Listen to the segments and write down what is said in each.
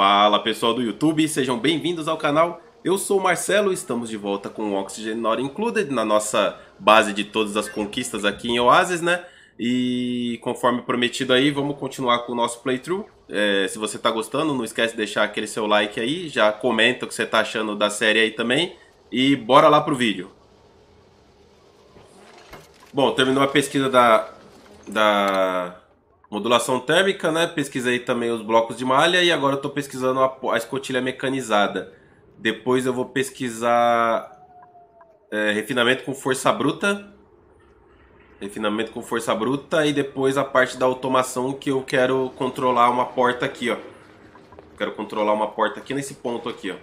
Fala pessoal do YouTube, sejam bem-vindos ao canal. Eu sou o Marcelo, estamos de volta com o Oxygen Not Included na nossa base de todas as conquistas aqui em Oasis, né? E conforme prometido aí, vamos continuar com o nosso playthrough. É, se você está gostando, não esquece de deixar aquele seu like aí, já comenta o que você está achando da série aí também. E bora lá pro vídeo. Bom, terminou a pesquisa da, da modulação térmica, né? Pesquisei também os blocos de malha e agora estou pesquisando a, a, escotilha mecanizada. Depois eu vou pesquisar é, refinamento com força bruta. Refinamento com força bruta e depois a parte da automação que eu quero controlar uma porta aqui, ó. Quero controlar uma porta aqui nesse ponto aqui, ó.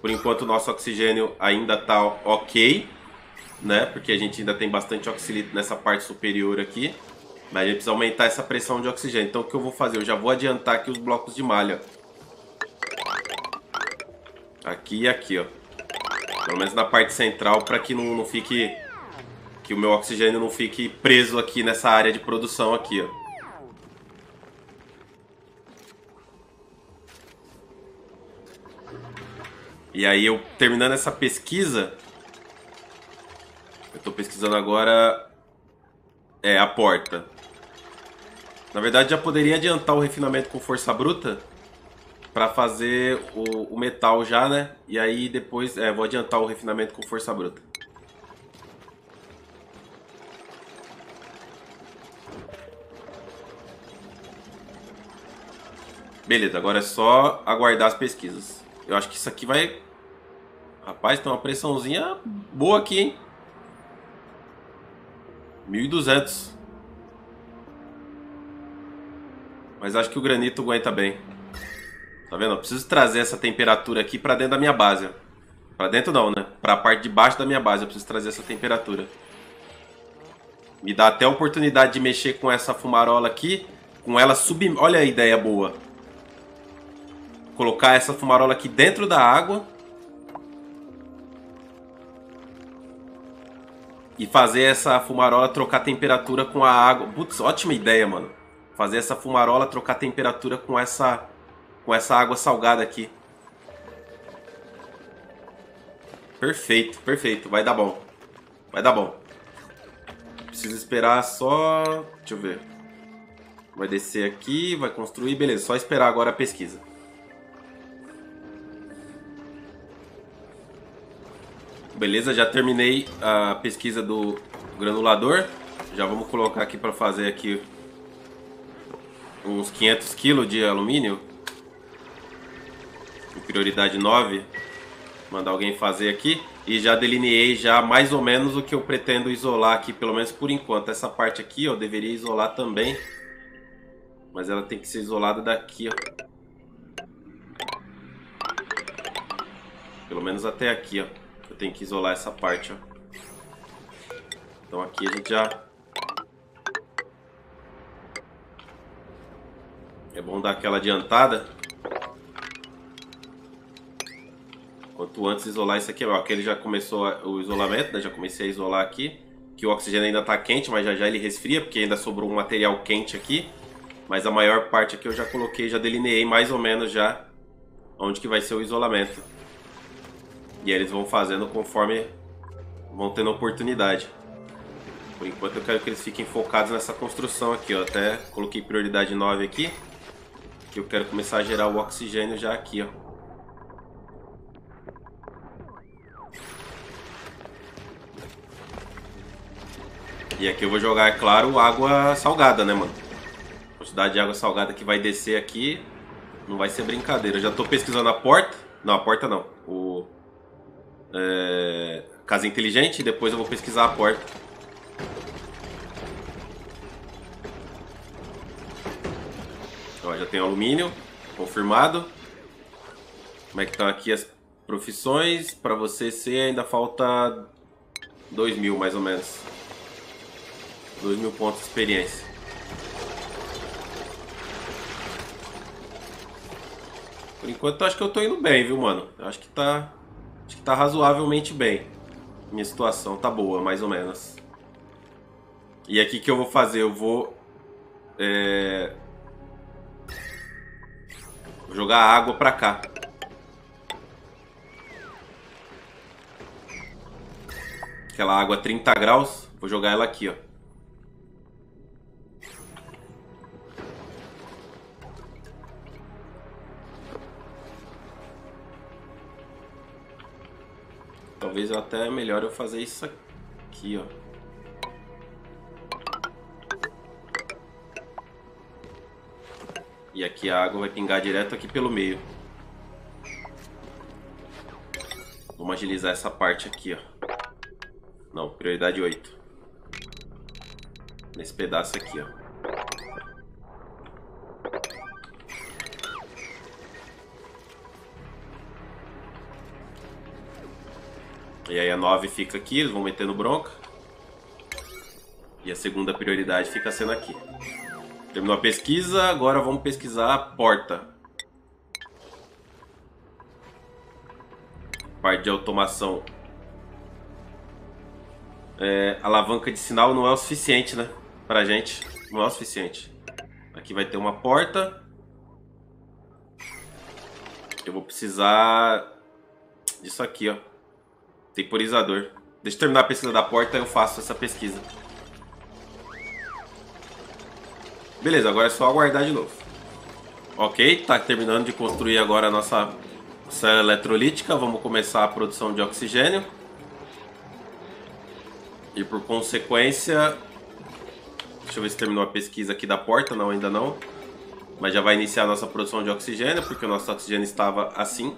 Por enquanto o nosso oxigênio ainda está ok né? Porque a gente ainda tem bastante oxilito nessa parte superior aqui. Mas a gente precisa aumentar essa pressão de oxigênio. Então o que eu vou fazer? Eu já vou adiantar aqui os blocos de malha. Aqui e aqui, ó. Pelo menos na parte central para que não, não fique... Que o meu oxigênio não fique preso aqui nessa área de produção aqui, ó. E aí eu terminando essa pesquisa, eu tô pesquisando agora é a porta. Na verdade, já poderia adiantar o refinamento com força bruta para fazer o, o, metal já, né? E aí depois, é, vou adiantar o refinamento com força bruta. Beleza, agora é só aguardar as pesquisas. Eu acho que isso aqui vai... Rapaz, tem uma pressãozinha boa aqui, hein? 1200. Mas acho que o granito aguenta bem. Tá vendo? Eu preciso trazer essa temperatura aqui pra dentro da minha base. Pra dentro não, né? Pra parte de baixo da minha base eu preciso trazer essa temperatura. Me dá até a oportunidade de mexer com essa fumarola aqui. Com ela sub... Olha a ideia boa. Colocar essa fumarola aqui dentro da água e fazer essa fumarola trocar temperatura com a água. Putz, ótima ideia, mano. Fazer essa fumarola trocar temperatura com essa com essa água salgada aqui. Perfeito, perfeito. Vai dar bom. Vai dar bom. Preciso esperar só... Deixa eu ver. Vai descer aqui, vai construir. Beleza, só esperar agora a pesquisa. Beleza, já terminei a pesquisa do granulador. Já vamos colocar aqui para fazer aqui uns 500 kg de alumínio. prioridade 9. Mandar alguém fazer aqui. E já delineei já mais ou menos o que eu pretendo isolar aqui, pelo menos por enquanto. Essa parte aqui, ó, eu deveria isolar também. Mas ela tem que ser isolada daqui, ó. Pelo menos até aqui, ó tenho que isolar essa parte, ó. Então aqui a gente já... É bom dar aquela adiantada. Quanto antes isolar isso aqui, ó, aqui ele já começou o isolamento, né? Já comecei a isolar aqui. Que o oxigênio ainda está quente, mas já já ele resfria, porque ainda sobrou um material quente aqui. Mas a maior parte aqui eu já coloquei, já delineei mais ou menos já onde que vai ser o isolamento. E eles vão fazendo conforme vão tendo oportunidade. Por enquanto eu quero que eles fiquem focados nessa construção aqui, ó. Até coloquei prioridade 9 aqui. Que eu quero começar a gerar o oxigênio já aqui, ó. E aqui eu vou jogar, é claro, água salgada, né, mano? A quantidade de água salgada que vai descer aqui não vai ser brincadeira. Eu já tô pesquisando a porta. Não, a porta não. O é, casa inteligente depois eu vou pesquisar a porta. Já tem alumínio, confirmado. Como é que estão aqui as profissões? Para você ser ainda falta 2 mil mais ou menos. 2 mil pontos de experiência. Por enquanto acho que eu tô indo bem, viu, mano? Acho que tá Acho que tá razoavelmente bem. Minha situação tá boa, mais ou menos. E aqui que eu vou fazer? Eu vou... É... Vou jogar água pra cá. Aquela água a 30 graus. Vou jogar ela aqui, ó. Talvez até é melhor eu fazer isso aqui, ó. E aqui a água vai pingar direto aqui pelo meio. Vamos agilizar essa parte aqui, ó. Não, prioridade 8. Nesse pedaço aqui, ó. E aí a 9 fica aqui, eles vão metendo bronca. E a segunda prioridade fica sendo aqui. Terminou a pesquisa, agora vamos pesquisar a porta. Parte de automação. É, alavanca de sinal não é o suficiente, né? Pra gente. Não é o suficiente. Aqui vai ter uma porta. Eu vou precisar disso aqui, ó. Temporizador. Deixa eu terminar a pesquisa da porta eu faço essa pesquisa. Beleza, agora é só aguardar de novo. Ok, tá terminando de construir agora a nossa célula eletrolítica. Vamos começar a produção de oxigênio. E por consequência... Deixa eu ver se terminou a pesquisa aqui da porta. Não, ainda não. Mas já vai iniciar a nossa produção de oxigênio, porque o nosso oxigênio estava assim.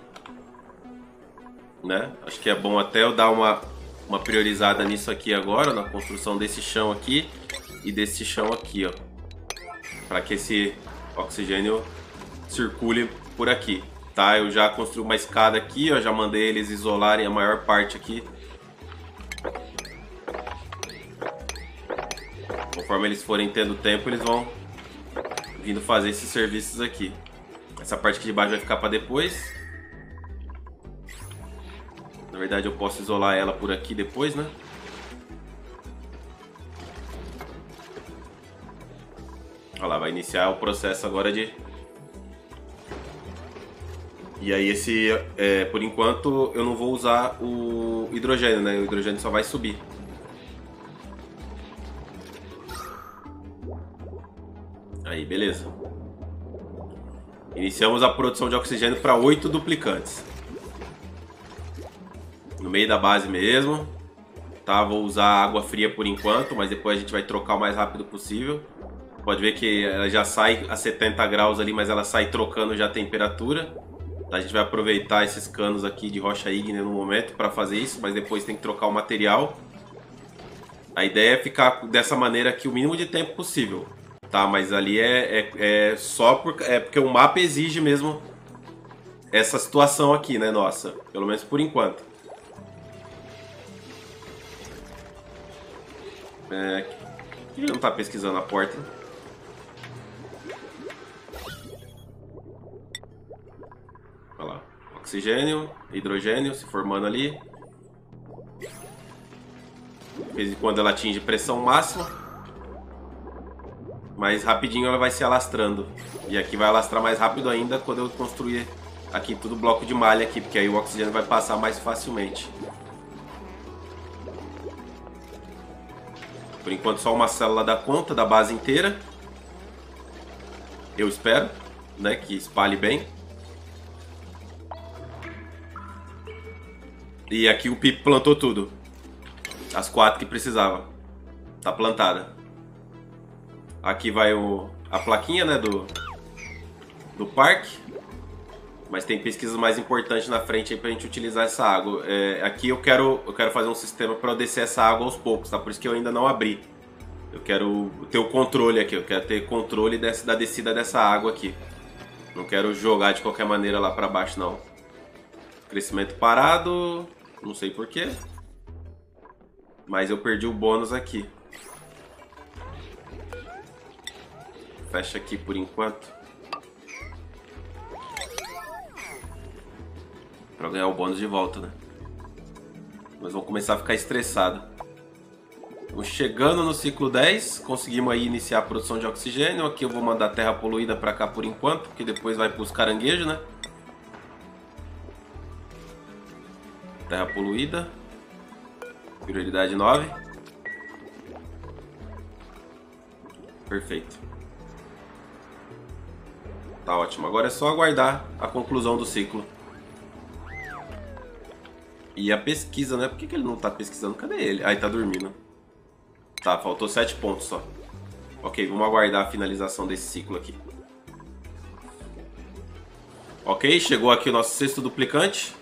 Né? Acho que é bom até eu dar uma, uma priorizada nisso aqui agora, na construção desse chão aqui e desse chão aqui, ó para que esse oxigênio circule por aqui, tá? Eu já construí uma escada aqui, eu já mandei eles isolarem a maior parte aqui. Conforme eles forem tendo tempo, eles vão vindo fazer esses serviços aqui. Essa parte aqui de baixo vai ficar para depois. Na verdade, eu posso isolar ela por aqui depois, né? Vai iniciar o processo agora de... E aí esse, é, por enquanto, eu não vou usar o hidrogênio, né? O hidrogênio só vai subir. Aí, beleza. Iniciamos a produção de oxigênio para oito duplicantes. No meio da base mesmo. Tá, vou usar água fria por enquanto, mas depois a gente vai trocar o mais rápido possível. Pode ver que ela já sai a 70 graus ali, mas ela sai trocando já a temperatura. A gente vai aproveitar esses canos aqui de rocha ígnea no momento para fazer isso, mas depois tem que trocar o material. A ideia é ficar dessa maneira aqui o mínimo de tempo possível, tá? Mas ali é, é, é só por, é porque o mapa exige mesmo essa situação aqui, né, nossa? Pelo menos por enquanto. É, que não tá pesquisando a porta? Oxigênio, hidrogênio se formando ali. De vez em quando ela atinge pressão máxima. Mas rapidinho ela vai se alastrando. E aqui vai alastrar mais rápido ainda quando eu construir aqui tudo bloco de malha aqui, porque aí o oxigênio vai passar mais facilmente. Por enquanto só uma célula dá conta da base inteira. Eu espero, né, que espalhe bem. E aqui o Pipo plantou tudo. As quatro que precisava. Tá plantada. Aqui vai o, a plaquinha, né, do, do parque. Mas tem pesquisas mais importantes na frente aí pra gente utilizar essa água. É, aqui eu quero, eu quero fazer um sistema para descer essa água aos poucos, tá? Por isso que eu ainda não abri. Eu quero ter o controle aqui, eu quero ter controle dessa, da descida dessa água aqui. Não quero jogar de qualquer maneira lá para baixo, não. Crescimento parado. Não sei porquê. Mas eu perdi o bônus aqui. Fecha aqui por enquanto. Pra ganhar o bônus de volta, né? Mas vão começar a ficar estressado. Chegando no ciclo 10, conseguimos aí iniciar a produção de oxigênio. Aqui eu vou mandar terra poluída para cá por enquanto, porque depois vai para os caranguejos, né? Terra poluída. Prioridade 9. Perfeito. Tá ótimo. Agora é só aguardar a conclusão do ciclo. E a pesquisa, né? Por que, que ele não tá pesquisando? Cadê ele? Ah, tá dormindo. Tá, faltou 7 pontos só. Ok, vamos aguardar a finalização desse ciclo aqui. Ok, chegou aqui o nosso sexto duplicante.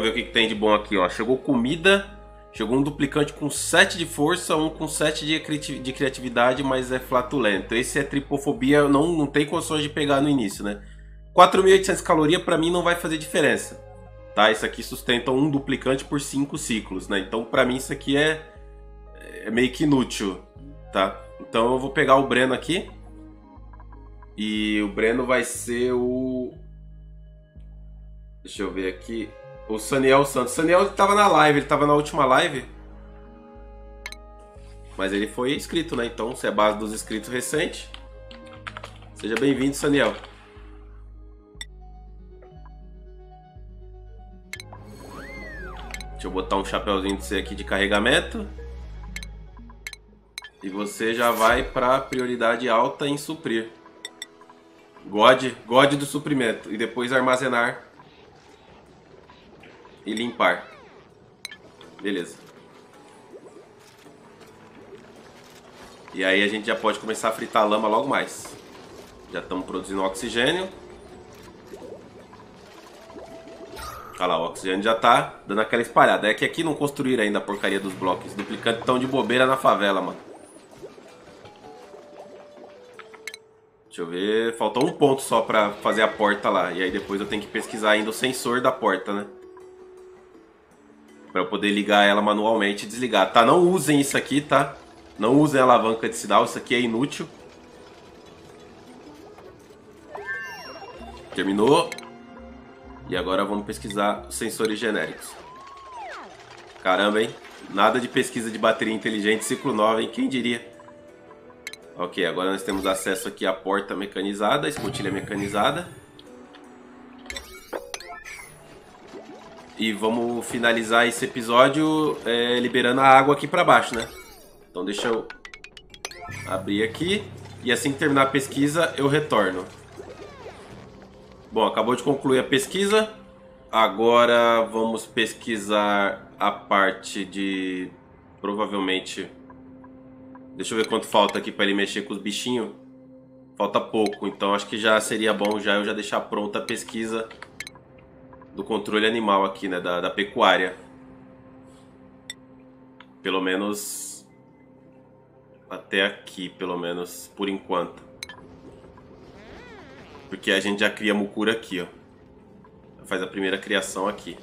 Vamos ver o que, que tem de bom aqui, ó. Chegou comida, chegou um duplicante com 7 de força, um com 7 de criatividade, mas é flatulento. Esse é tripofobia, não, não tem condições de pegar no início, né? 4.800 calorias para mim não vai fazer diferença. Tá? Isso aqui sustenta um duplicante por 5 ciclos, né? Então para mim isso aqui é é meio que inútil, tá? Então eu vou pegar o Breno aqui. E o Breno vai ser o. Deixa eu ver aqui. O Saniel Santos. Saniel estava na live, ele estava na última live. Mas ele foi inscrito, né? Então, se é base dos inscritos recente. Seja bem-vindo, Saniel. Deixa eu botar um chapéuzinho de você aqui de carregamento. E você já vai para prioridade alta em suprir. God, God do suprimento. E depois armazenar e limpar. Beleza. E aí a gente já pode começar a fritar a lama logo mais. Já estamos produzindo oxigênio. Olha lá, o oxigênio já tá dando aquela espalhada. É que aqui não construíram ainda a porcaria dos blocos. Duplicantes estão de bobeira na favela, mano. Deixa eu ver. Faltou um ponto só pra fazer a porta lá. E aí depois eu tenho que pesquisar ainda o sensor da porta, né? Eu poder ligar ela manualmente e desligar. Tá, não usem isso aqui, tá? Não usem a alavanca de sinal, isso aqui é inútil. Terminou. E agora vamos pesquisar os sensores genéricos. Caramba, hein? Nada de pesquisa de bateria inteligente, ciclo 9, hein? Quem diria? Ok, agora nós temos acesso aqui à porta mecanizada, escotilha mecanizada. E vamos finalizar esse episódio é, liberando a água aqui para baixo, né? Então deixa eu abrir aqui. E assim que terminar a pesquisa, eu retorno. Bom, acabou de concluir a pesquisa. Agora vamos pesquisar a parte de... Provavelmente Deixa eu ver quanto falta aqui para ele mexer com os bichinhos. Falta pouco, então acho que já seria bom já eu já deixar pronta a pesquisa do controle animal aqui, né, da, da pecuária. Pelo menos até aqui, pelo menos por enquanto. Porque a gente já cria mucura aqui, ó. Faz a primeira criação aqui.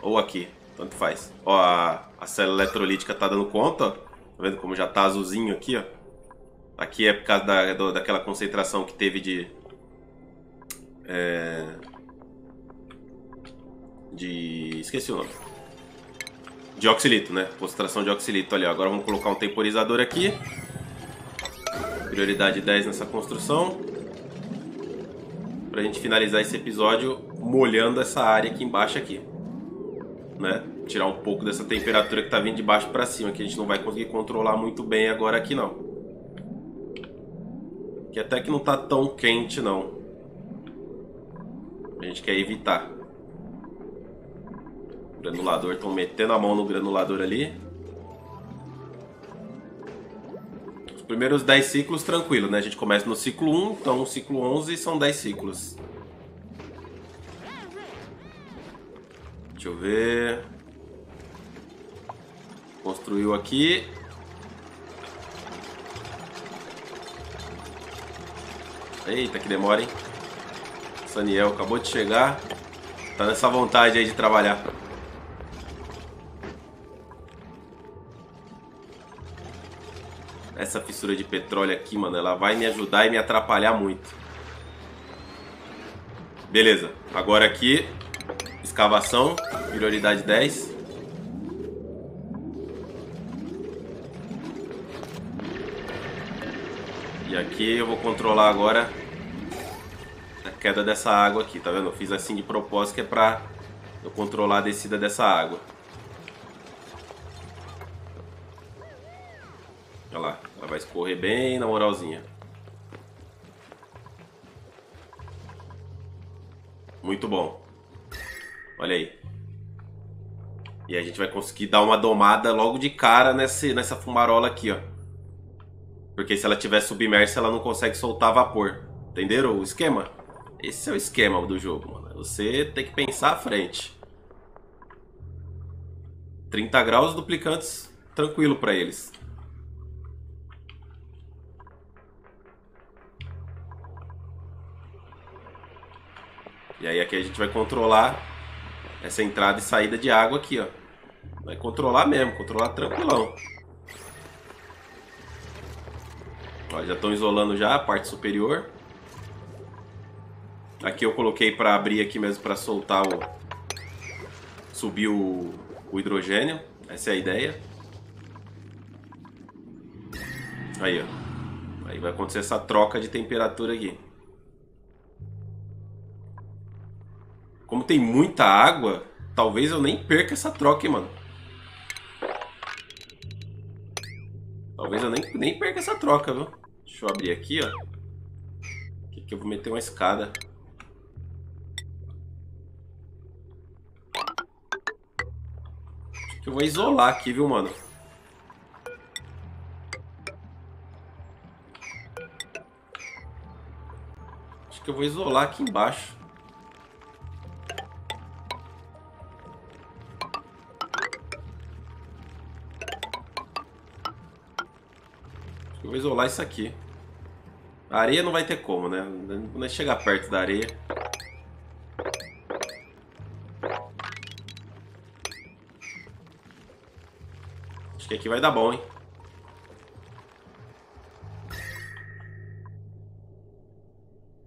Ou aqui, tanto faz. Ó, a, a célula eletrolítica tá dando conta, ó. Tá vendo como já tá azulzinho aqui, ó? Aqui é por causa da, daquela concentração que teve de... É... De... Esqueci o nome. De oxilito, né? Concentração de oxilito ali, ó. Agora vamos colocar um temporizador aqui. Prioridade 10 nessa construção. Pra gente finalizar esse episódio molhando essa área aqui embaixo aqui. Né? tirar um pouco dessa temperatura que está vindo de baixo para cima, que a gente não vai conseguir controlar muito bem agora aqui não. Que até que não está tão quente não. A gente quer evitar. Granulador, estão metendo a mão no granulador ali. Os primeiros 10 ciclos tranquilo, né? A gente começa no ciclo 1, então o ciclo 11 são 10 ciclos. Deixa eu ver. Construiu aqui. Eita, que demora, hein? Saniel acabou de chegar. Tá nessa vontade aí de trabalhar. essa fissura de petróleo aqui, mano. Ela vai me ajudar e me atrapalhar muito. Beleza. Agora aqui, escavação, prioridade 10. E aqui eu vou controlar agora a queda dessa água aqui, tá vendo? Eu fiz assim de propósito que é pra eu controlar a descida dessa água. Escorrer bem na moralzinha. Muito bom. Olha aí. E a gente vai conseguir dar uma domada logo de cara nessa, nessa fumarola aqui, ó. Porque se ela tiver submersa, ela não consegue soltar vapor. Entenderam o esquema? Esse é o esquema do jogo, mano. Você tem que pensar à frente. 30 graus duplicantes, tranquilo para eles. E aí aqui a gente vai controlar essa entrada e saída de água aqui, ó. Vai controlar mesmo, controlar tranquilão. Ó, já estão isolando já a parte superior. Aqui eu coloquei para abrir aqui mesmo para soltar o subir o, o hidrogênio. Essa é a ideia. Aí, ó. Aí vai acontecer essa troca de temperatura aqui. Como tem muita água, talvez eu nem perca essa troca, hein, mano. Talvez eu nem, nem perca essa troca, viu? Deixa eu abrir aqui, ó. Aqui que eu vou meter uma escada. Acho que eu vou isolar aqui, viu, mano? Acho que eu vou isolar aqui embaixo. Vou isolar isso aqui. A areia não vai ter como, né? Não chegar perto da areia. Acho que aqui vai dar bom, hein?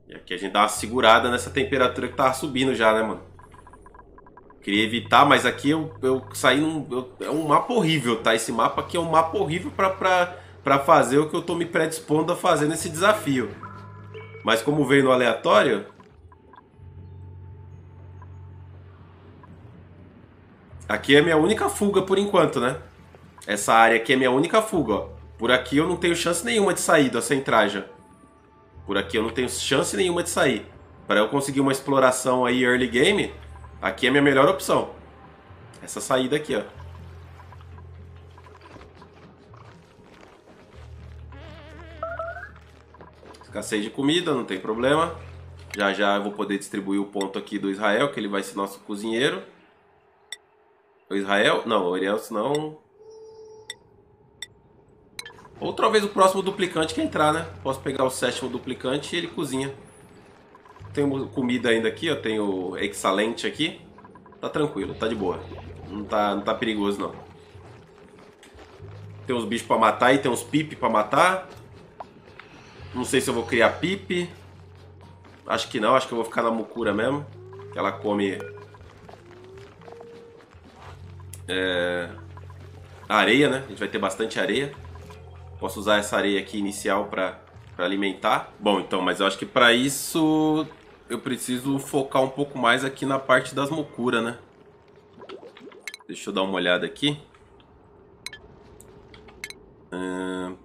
E aqui a gente dá uma segurada nessa temperatura que tava subindo já, né, mano? Queria evitar, mas aqui eu, eu saí num... Eu, é um mapa horrível, tá? Esse mapa aqui é um mapa horrível pra... pra para fazer o que eu tô me predispondo a fazer nesse desafio. Mas como veio no aleatório... Aqui é minha única fuga por enquanto, né? Essa área aqui é minha única fuga, ó. Por aqui eu não tenho chance nenhuma de sair da centragem. Por aqui eu não tenho chance nenhuma de sair. Para eu conseguir uma exploração aí early game, aqui é a minha melhor opção. Essa saída aqui, ó. Escassez de comida, não tem problema. Já já eu vou poder distribuir o ponto aqui do Israel, que ele vai ser nosso cozinheiro. O Israel? Não, o Ariel, senão... Ou talvez o próximo duplicante que entrar, né? Posso pegar o sétimo duplicante e ele cozinha. Tenho comida ainda aqui, ó. Tenho excelente aqui. Tá tranquilo, tá de boa. Não tá, não tá perigoso, não. Tem uns bichos pra matar e tem uns pipi pra matar. Não sei se eu vou criar pipe. Acho que não, acho que eu vou ficar na mucura mesmo. Que ela come... É... Areia, né? A gente vai ter bastante areia. Posso usar essa areia aqui inicial para alimentar. Bom, então, mas eu acho que para isso eu preciso focar um pouco mais aqui na parte das mucura, né? Deixa eu dar uma olhada aqui. Uh,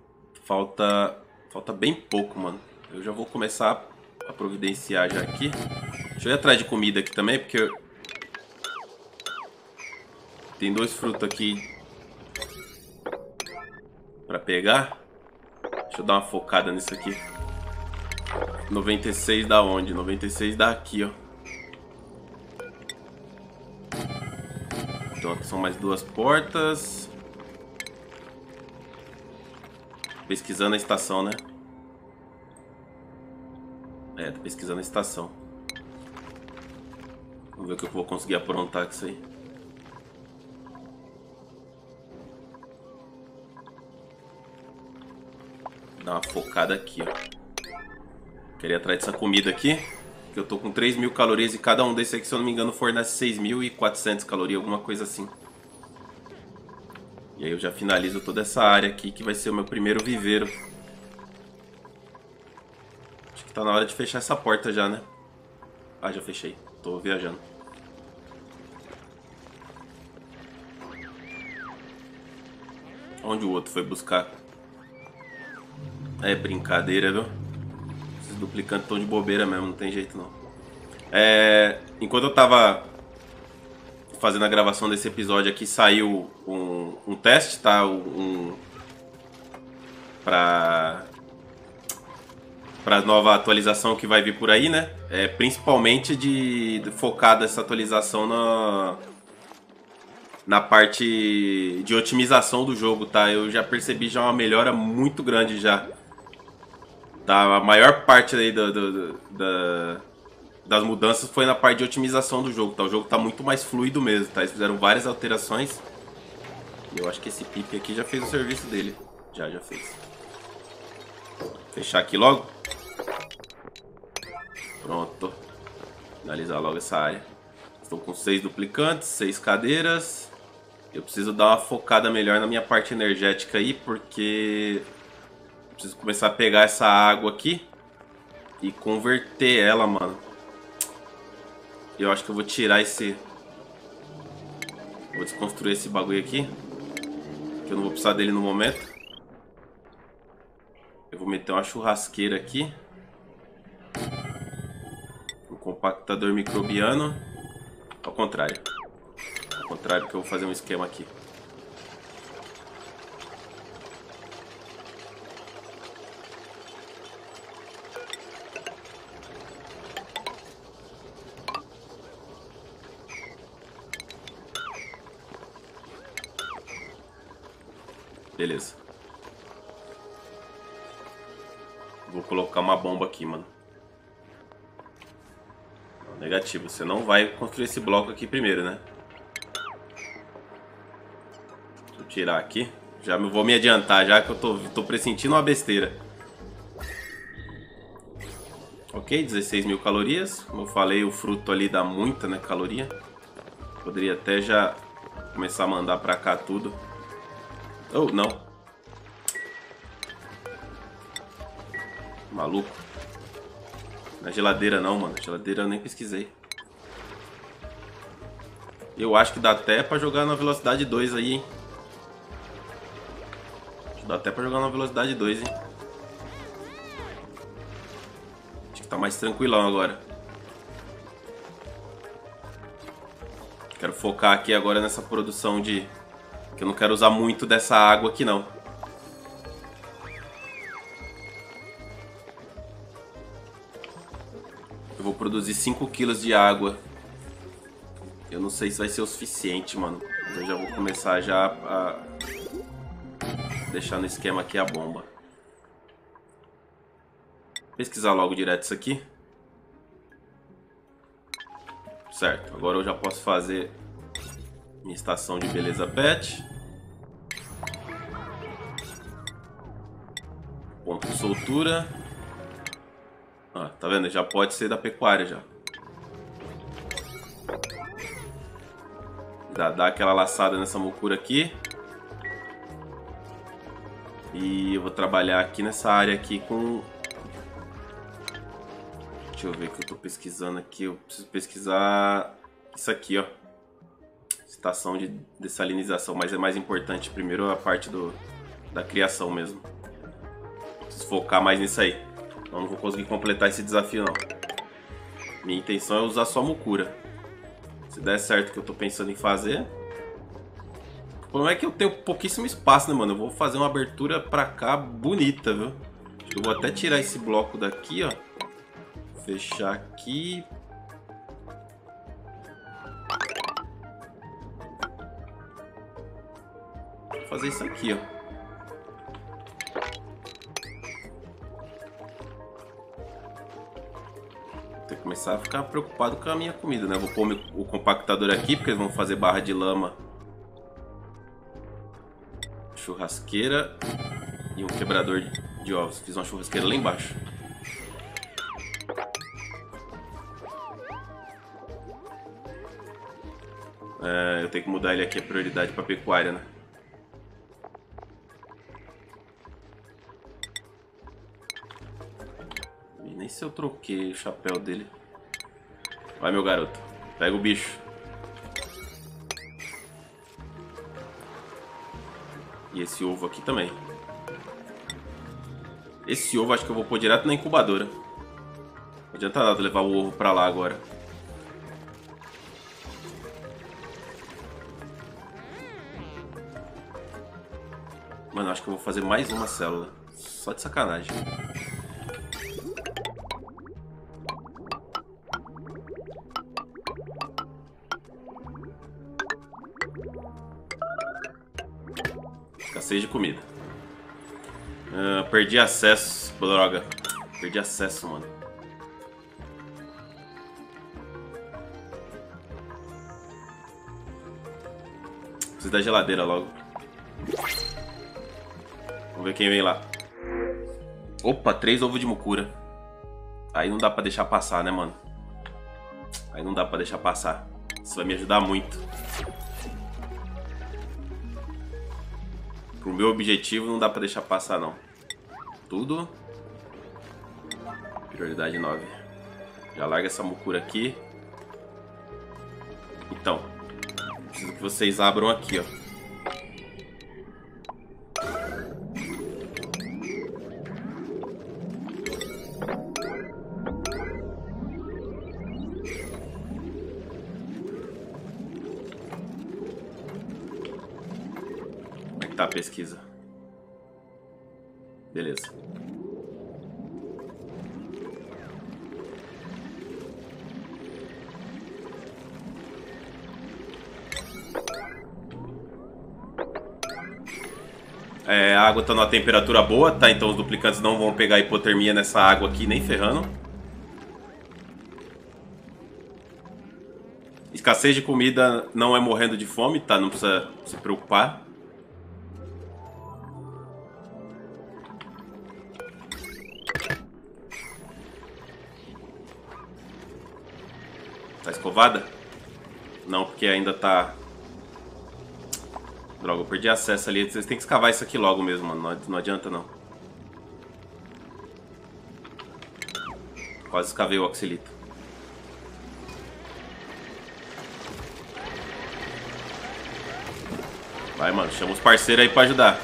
falta Falta bem pouco, mano. Eu já vou começar a providenciar já aqui. Deixa eu ir atrás de comida aqui também, porque... Tem dois frutos aqui pra pegar. Deixa eu dar uma focada nisso aqui. 96 da onde? 96 daqui, ó. Então aqui são mais duas portas. Pesquisando a estação, né? É, tá pesquisando a estação. Vamos ver o que eu vou conseguir aprontar com isso aí. Dar uma focada aqui, ó. Queria atrás dessa comida aqui. Que eu tô com 3 mil calorias e cada um desses aqui, se eu não me engano, fornece 6.400 calorias, alguma coisa assim. E aí eu já finalizo toda essa área aqui, que vai ser o meu primeiro viveiro. Tá na hora de fechar essa porta já, né? Ah, já fechei. Tô viajando. Onde o outro foi buscar? É brincadeira, viu? Esses duplicantes estão de bobeira mesmo, não tem jeito não. É, enquanto eu tava fazendo a gravação desse episódio aqui, saiu um, um teste, tá? Um, para para nova atualização que vai vir por aí, né? É, principalmente de, de focada essa atualização na na parte de otimização do jogo, tá? Eu já percebi já uma melhora muito grande já. Tá? A maior parte aí do, do, do, da, das mudanças foi na parte de otimização do jogo, tá? O jogo tá muito mais fluido mesmo, tá? Eles fizeram várias alterações. Eu acho que esse Pip aqui já fez o serviço dele. Já, já fez. Fechar aqui logo. Pronto. Finalizar logo essa área. Estou com seis duplicantes, seis cadeiras. Eu preciso dar uma focada melhor na minha parte energética aí, porque preciso começar a pegar essa água aqui e converter ela, mano. Eu acho que eu vou tirar esse... Vou desconstruir esse bagulho aqui. Que eu não vou precisar dele no momento. Eu vou meter uma churrasqueira aqui. Um compactador microbiano. Ao contrário contrário que eu vou fazer um esquema aqui. Beleza. Vou colocar uma bomba aqui, mano. Negativo, você não vai construir esse bloco aqui primeiro, né? tirar aqui. Já vou me adiantar, já que eu tô, tô pressentindo uma besteira. Ok, 16 mil calorias. Como eu falei, o fruto ali dá muita né, caloria. Poderia até já começar a mandar pra cá tudo. Oh, não. Maluco. Na geladeira não, mano. Geladeira eu nem pesquisei. Eu acho que dá até pra jogar na velocidade 2 aí, hein. Dá até pra jogar na velocidade 2, hein? Acho que tá mais tranquilão agora. Quero focar aqui agora nessa produção de... Eu não quero usar muito dessa água aqui, não. Eu vou produzir 5 kg de água. Eu não sei se vai ser o suficiente, mano. Mas eu já vou começar já a deixar no esquema aqui a bomba. Pesquisar logo direto isso aqui. Certo, agora eu já posso fazer minha estação de beleza pet. Ponto de soltura. Ah, tá vendo? Já pode ser da pecuária já. Dá, dá aquela laçada nessa mucura aqui. E eu vou trabalhar aqui nessa área aqui com... Deixa eu ver o que eu tô pesquisando aqui. Eu preciso pesquisar isso aqui, ó. Estação de dessalinização, mas é mais importante primeiro a parte do, da criação mesmo. Preciso focar mais nisso aí. Eu não vou conseguir completar esse desafio não. Minha intenção é usar só mucura. Se der certo o que eu tô pensando em fazer, problema é que eu tenho pouquíssimo espaço, né, mano? Eu vou fazer uma abertura pra cá bonita, viu? Eu vou até tirar esse bloco daqui, ó. Fechar aqui. Fazer isso aqui, ó. Começar a ficar preocupado com a minha comida, né? Vou pôr o compactador aqui, porque eles vão fazer barra de lama churrasqueira e um quebrador de ovos. Fiz uma churrasqueira lá embaixo. É, eu tenho que mudar ele aqui a prioridade para pecuária, né? Nem se eu troquei o chapéu dele. Vai, meu garoto. Pega o bicho. E esse ovo aqui também. Esse ovo acho que eu vou pôr direto na incubadora. Não adianta nada levar o ovo pra lá agora. Mano, acho que eu vou fazer mais uma célula. Só de sacanagem. Perdi acesso. Droga. Perdi acesso, mano. Preciso da geladeira logo. Vamos ver quem vem lá. Opa, três ovos de mucura. Aí não dá pra deixar passar, né, mano? Aí não dá pra deixar passar. Isso vai me ajudar muito. Pro meu objetivo não dá pra deixar passar, não. Tudo. Prioridade 9. Já larga essa mucura aqui. Então. Preciso que vocês abram aqui, ó. tá a pesquisa. Água tá numa temperatura boa, tá? Então os duplicantes não vão pegar hipotermia nessa água aqui, nem ferrando. Escassez de comida não é morrendo de fome, tá? Não precisa se preocupar. escovada? Não, porque ainda tá... Droga, eu perdi acesso ali. Vocês têm que escavar isso aqui logo mesmo, mano. Não adianta, não. Quase escavei o oxilito. Vai, mano. Chama os parceiros aí pra ajudar.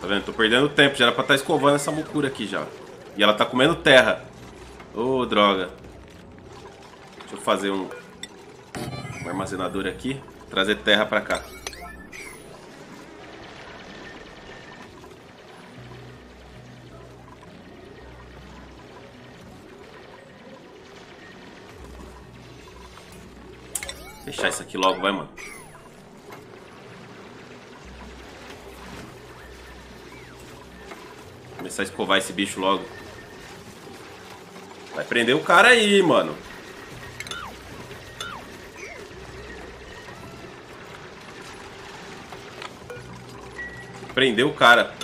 Tá vendo? Tô perdendo tempo. Já era pra estar tá escovando essa mucura aqui já. E ela tá comendo terra. Ô, oh, droga. Deixa eu fazer um armazenador aqui. Trazer terra pra cá. Fechar isso aqui logo, vai, mano. Começar a escovar esse bicho logo. Vai prender o cara aí, mano. Prendeu o cara.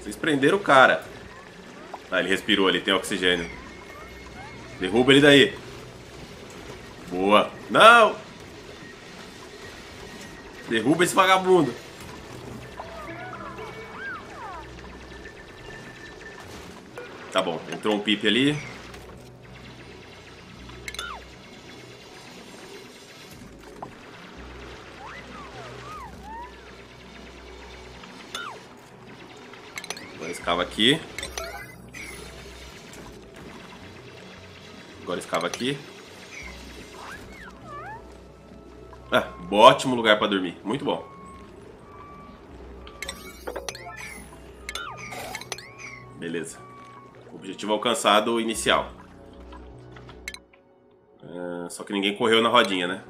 Vocês prenderam o cara. Ah, ele respirou, ele tem oxigênio. Derruba ele daí. Boa. Não! Derruba esse vagabundo. Tá bom, entrou um pipe ali. Escava aqui. Agora escava aqui. Ah, ótimo lugar para dormir. Muito bom. Beleza. Objetivo alcançado inicial. É, só que ninguém correu na rodinha, né?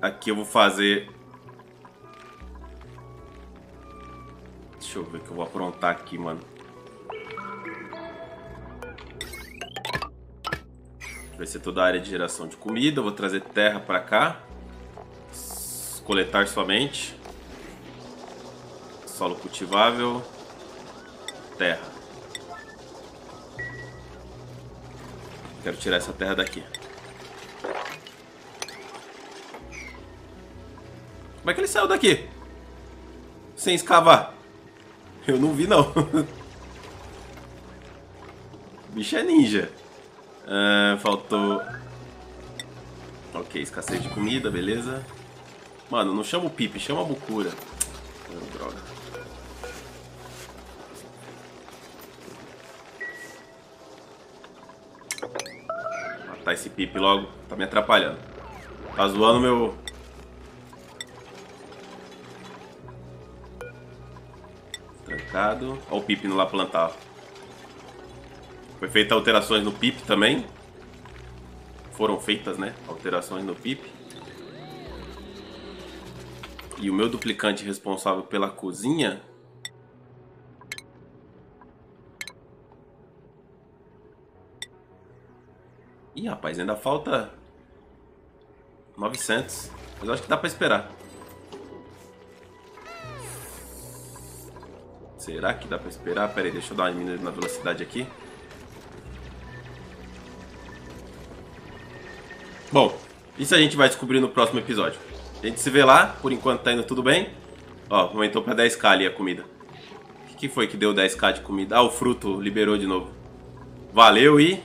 Aqui eu vou fazer... Deixa eu ver o que eu vou aprontar aqui, mano. Vai ser toda a área de geração de comida. Eu vou trazer terra para cá. Coletar somente. Solo cultivável. Terra. Quero tirar essa terra daqui. Como é que ele saiu daqui? Sem escavar. Eu não vi, não. bicho é ninja. Ah, faltou... Ok, escassez de comida, beleza. Mano, não chama o Pipe, chama a Bukura. Oh, droga. Matar esse Pipe logo. Tá me atrapalhando. Tá zoando meu... Trancado. Olha o Pipe no lá plantar. Foi feita alterações no PIP também. Foram feitas, né? Alterações no PIP. E o meu duplicante responsável pela cozinha Ih, rapaz, ainda falta 900. Mas acho que dá pra esperar. Será que dá pra esperar? Pera aí, deixa eu dar uma diminuída na velocidade aqui. Bom, isso a gente vai descobrir no próximo episódio. A gente se vê lá, por enquanto tá indo tudo bem. Ó, aumentou pra 10k ali a comida. O que foi que deu 10k de comida? Ah, o fruto liberou de novo. Valeu e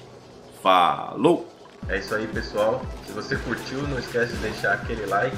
falou! É isso aí, pessoal. Se você curtiu, não esquece de deixar aquele like.